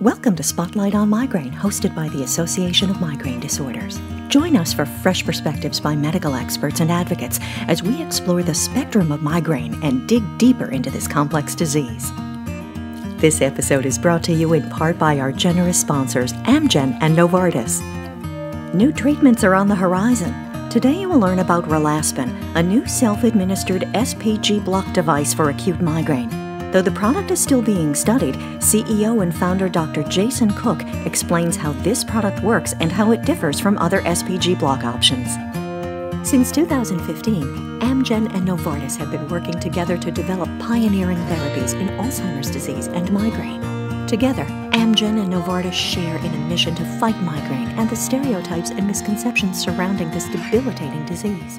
Welcome to Spotlight on Migraine, hosted by the Association of Migraine Disorders. Join us for fresh perspectives by medical experts and advocates as we explore the spectrum of migraine and dig deeper into this complex disease. This episode is brought to you in part by our generous sponsors, Amgen and Novartis. New treatments are on the horizon. Today you will learn about Relaspen, a new self administered SPG block device for acute migraine. Though the product is still being studied, CEO and founder Dr. Jason Cook explains how this product works and how it differs from other SPG block options. Since 2015, Amgen and Novartis have been working together to develop pioneering therapies in Alzheimer's disease and migraine. Together, Amgen and Novartis share in a mission to fight migraine and the stereotypes and misconceptions surrounding this debilitating disease.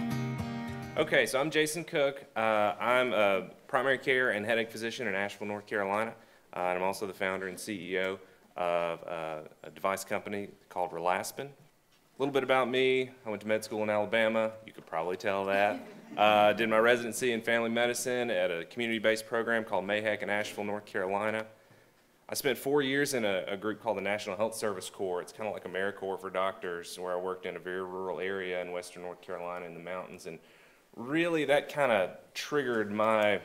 Okay, so I'm Jason Cook. Uh, I'm a primary care and headache physician in Asheville, North Carolina. Uh, and I'm also the founder and CEO of uh, a device company called Relaspen. A little bit about me. I went to med school in Alabama. You could probably tell that. Uh, did my residency in family medicine at a community-based program called MAHEC in Asheville, North Carolina. I spent four years in a, a, group called the National Health Service Corps. It's kind of like a AmeriCorps for doctors, where I worked in a very rural area in western North Carolina in the mountains. And really, that kind of triggered my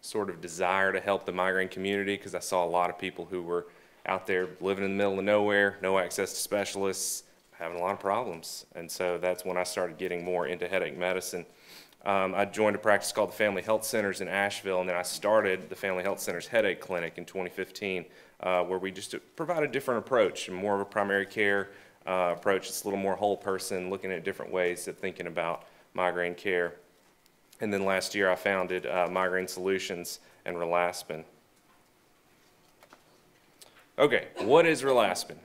sort of desire to help the migraine community because I saw a lot of people who were out there living in the middle of nowhere, no access to specialists, having a lot of problems. And so that's when I started getting more into headache medicine. Um, I joined a practice called the Family Health Centers in Asheville, and then I started the Family Health Centers Headache Clinic in 2015, uh, where we just provide a different approach, more of a primary care uh, approach. It's a little more whole person, looking at different ways of thinking about migraine care. And then last year I founded uh, Migraine Solutions and Relaspen. Okay, what is Relaspen?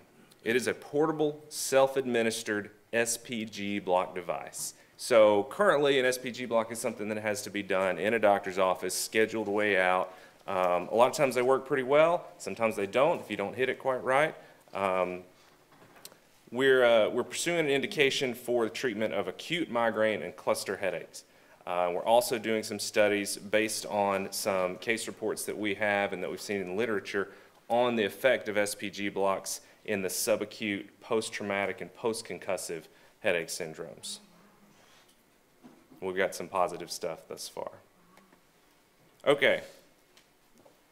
It is a portable, self-administered SPG block device. So currently an SPG block is something that has to be done in a doctor's office, scheduled way out. Um, a lot of times they work pretty well, sometimes they don't if you don't hit it quite right. Um, we're, uh, we're pursuing an indication for the treatment of acute migraine and cluster headaches. Uh, we're also doing some studies based on some case reports that we have and that we've seen in the literature on the effect of SPG blocks in the subacute, post-traumatic, and post-concussive headache syndromes. We've got some positive stuff thus far. Okay,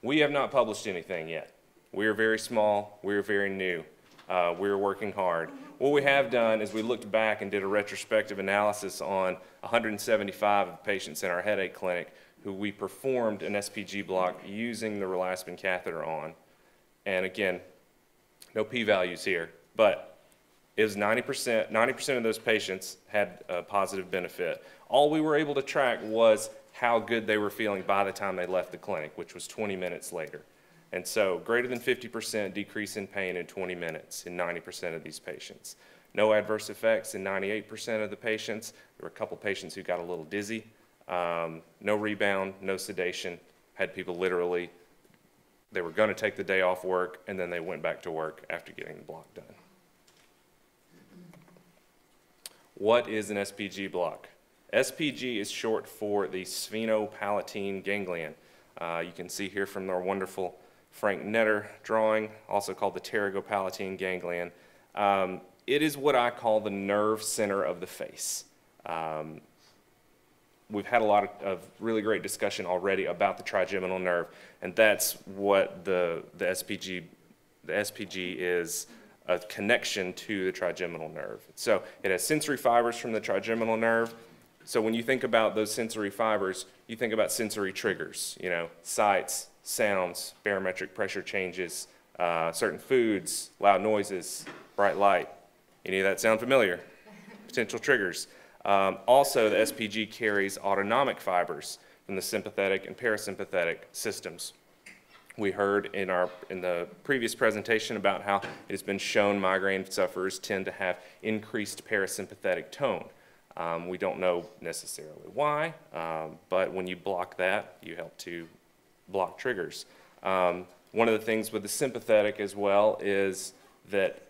we have not published anything yet. We are very small, we are very new. Uh, we're working hard. What we have done is we looked back and did a retrospective analysis on 175 of the patients in our headache clinic who we performed an SPG block using the Relaspen catheter on. And again, no p-values here, but it was 90%, 90% of those patients had a positive benefit. All we were able to track was how good they were feeling by the time they left the clinic, which was 20 minutes later. And so greater than 50% decrease in pain in 20 minutes in 90% of these patients. No adverse effects in 98% of the patients. There were a couple patients who got a little dizzy. Um, no rebound, no sedation. Had people literally, they were going to take the day off work and then they went back to work after getting the block done. What is an SPG block? SPG is short for the sphenopalatine ganglion. Uh, you can see here from our wonderful Frank Netter drawing, also called the pterygopalatine ganglion. Um, it is what I call the nerve center of the face. Um, we've had a lot of, of, really great discussion already about the trigeminal nerve, and that's what the, the SPG, the SPG is a connection to the trigeminal nerve. So it has sensory fibers from the trigeminal nerve. So when you think about those sensory fibers, you think about sensory triggers, you know, sights, sounds, barometric pressure changes, uh, certain foods, loud noises, bright light. Any of that sound familiar? Potential triggers. Um, also, the SPG carries autonomic fibers from the sympathetic and parasympathetic systems. We heard in, our, in the previous presentation about how it has been shown migraine sufferers tend to have increased parasympathetic tone. Um, we don't know necessarily why, um, but when you block that, you help to block triggers. Um, one of the things with the sympathetic as well is that,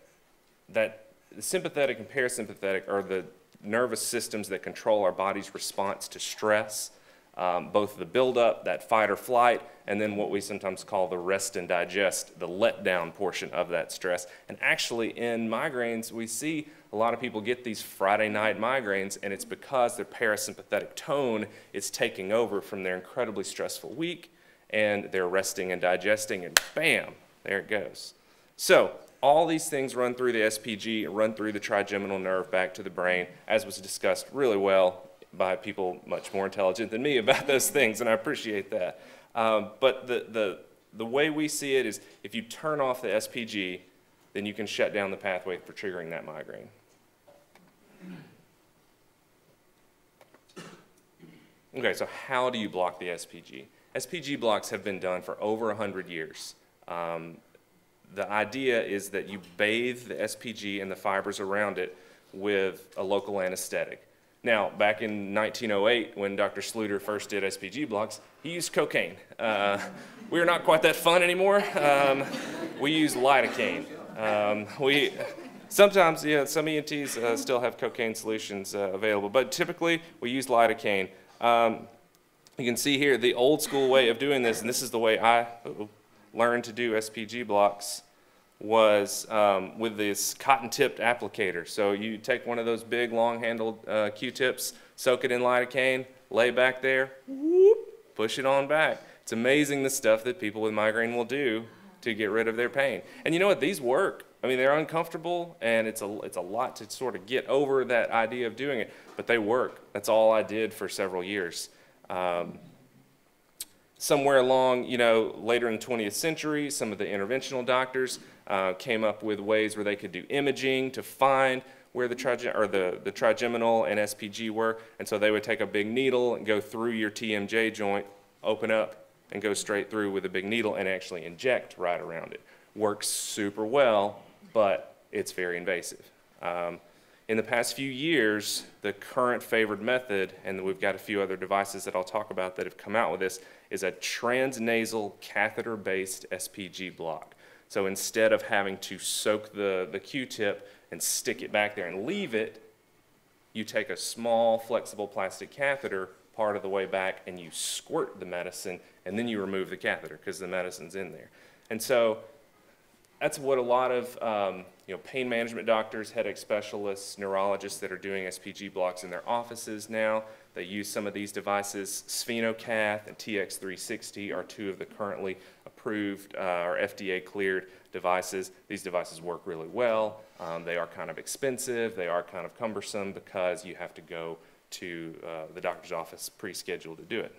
that the sympathetic and parasympathetic are the nervous systems that control our body's response to stress. um, both the buildup, that fight or flight, and then what we sometimes call the rest and digest, the letdown portion of that stress. And actually, in migraines, we see a lot of people get these Friday night migraines, and it's because their parasympathetic tone is taking over from their incredibly stressful week, and they're resting and digesting, and bam, there it goes. So, all these things run through the SPG run through the trigeminal nerve back to the brain, as was discussed really well by people much more intelligent than me about those things, and I appreciate that. Um, but the, the, the way we see it is if you turn off the SPG, then you can shut down the pathway for triggering that migraine. Okay, so how do you block the SPG? SPG blocks have been done for over 100 years. Um, the idea is that you bathe the SPG and the fibers around it with a local anesthetic. Now, back in 1908, when Dr. Sluder first did SPG blocks, he used cocaine. Uh, we are not quite that fun anymore. Um, we use lidocaine. Um, we, sometimes, yeah, some ENTs uh, still have cocaine solutions uh, available, but typically we use lidocaine. Um, you can see here the old school way of doing this, and this is the way I learned to do SPG blocks was um, with this cotton-tipped applicator. So you take one of those big, long-handled uh, Q-tips, soak it in lidocaine, lay back there, whoop, push it on back. It's amazing the stuff that people with migraine will do to get rid of their pain. And you know what? These work. I mean, they're uncomfortable, and it's a, it's a lot to sort of get over that idea of doing it, but they work. That's all I did for several years. Um, somewhere along, you know, later in the 20th century, some of the interventional doctors uh, came up with ways where they could do imaging to find where the, trige or the, the trigeminal and SPG were. And so they would take a big needle and go through your TMJ joint, open up, and go straight through with a big needle and actually inject right around it. Works super well, but it's very invasive. Um, in the past few years, the current favored method, and we've got a few other devices that I'll talk about that have come out with this, is a transnasal catheter-based SPG block. So instead of having to soak the, the Q-tip and stick it back there and leave it, you take a small flexible plastic catheter part of the way back and you squirt the medicine and then you remove the catheter because the medicine's in there. And so that's what a lot of um, you know, pain management doctors, headache specialists, neurologists that are doing SPG blocks in their offices now. They use some of these devices. Sphenocath and TX360 are two of the currently approved uh, or FDA cleared devices. These devices work really well. Um, they are kind of expensive. They are kind of cumbersome because you have to go to uh, the doctor's office pre-scheduled to do it.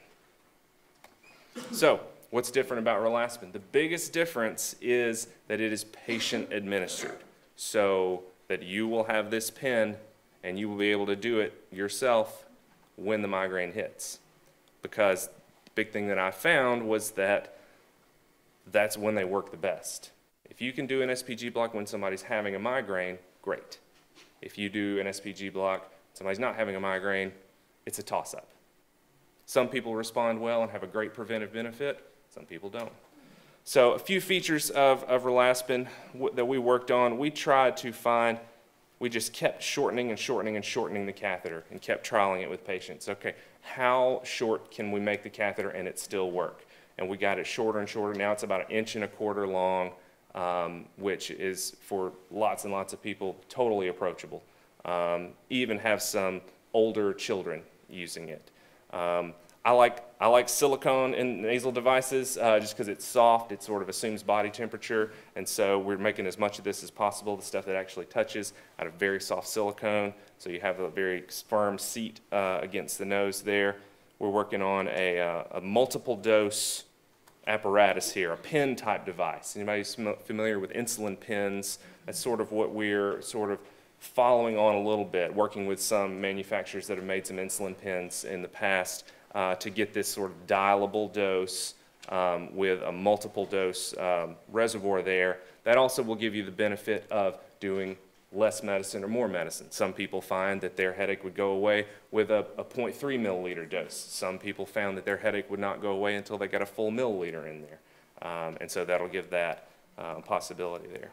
So what's different about Relaspen? The biggest difference is that it is patient administered. So that you will have this pen and you will be able to do it yourself when the migraine hits. Because the big thing that I found was that that's when they work the best. If you can do an SPG block when somebody's having a migraine, great. If you do an SPG block, somebody's not having a migraine, it's a toss-up. Some people respond well and have a great preventive benefit, some people don't. So a few features of, of Relaspen that we worked on, we tried to find, we just kept shortening and shortening and shortening the catheter and kept trialing it with patients. Okay, how short can we make the catheter and it still work? and we got it shorter and shorter. Now it's about an inch and a quarter long, um, which is for lots and lots of people totally approachable. Um, even have some older children using it. Um, I like I like silicone in nasal devices uh, just because it's soft. It sort of assumes body temperature, and so we're making as much of this as possible. The stuff that actually touches out of very soft silicone, so you have a very firm seat uh, against the nose there. We're working on a, uh, a multiple dose apparatus here, a pen type device. Anybody familiar with insulin pens? That's sort of what we're sort of following on a little bit, working with some manufacturers that have made some insulin pens in the past uh, to get this sort of dialable dose um, with a multiple dose um, reservoir there. That also will give you the benefit of doing less medicine or more medicine. Some people find that their headache would go away with a, a 0.3 milliliter dose. Some people found that their headache would not go away until they got a full milliliter in there. Um, and so that'll give that uh, possibility there.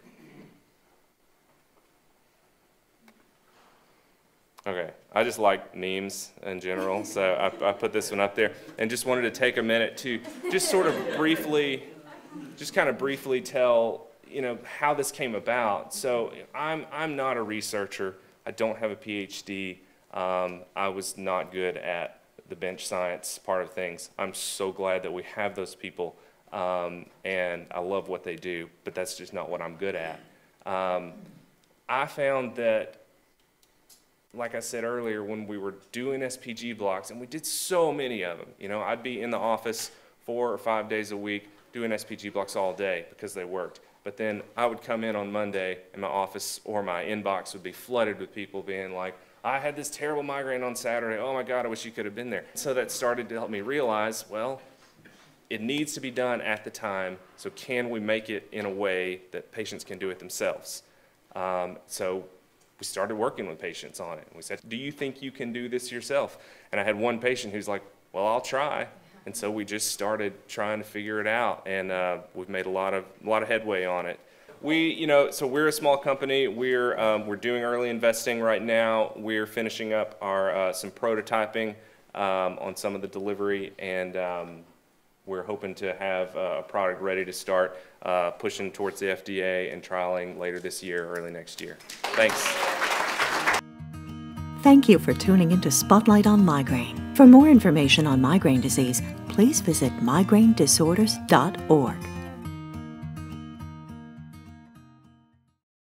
Okay, I just like memes in general, so I, I put this one up there and just wanted to take a minute to just sort of briefly, just kind of briefly tell, you know, how this came about. So I'm, I'm not a researcher. I don't have a PhD. Um, I was not good at the bench science part of things. I'm so glad that we have those people, um, and I love what they do, but that's just not what I'm good at. Um, I found that like I said earlier, when we were doing SPG blocks, and we did so many of them, you know, I'd be in the office four or five days a week doing SPG blocks all day because they worked. But then I would come in on Monday and my office or my inbox would be flooded with people being like, I had this terrible migraine on Saturday. Oh my God, I wish you could have been there. So that started to help me realize, well, it needs to be done at the time. So can we make it in a way that patients can do it themselves? Um, so we started working with patients on it. We said, Do you think you can do this yourself? And I had one patient who's like, Well, I'll try. And so we just started trying to figure it out, and uh, we've made a lot of a lot of headway on it. We, you know, so we're a small company. We're um, we're doing early investing right now. We're finishing up our uh, some prototyping um, on some of the delivery, and um, we're hoping to have uh, a product ready to start uh, pushing towards the FDA and trialing later this year, early next year. Thanks. Thank you for tuning into Spotlight on Migraine. For more information on migraine disease, please visit migrainedisorders.org.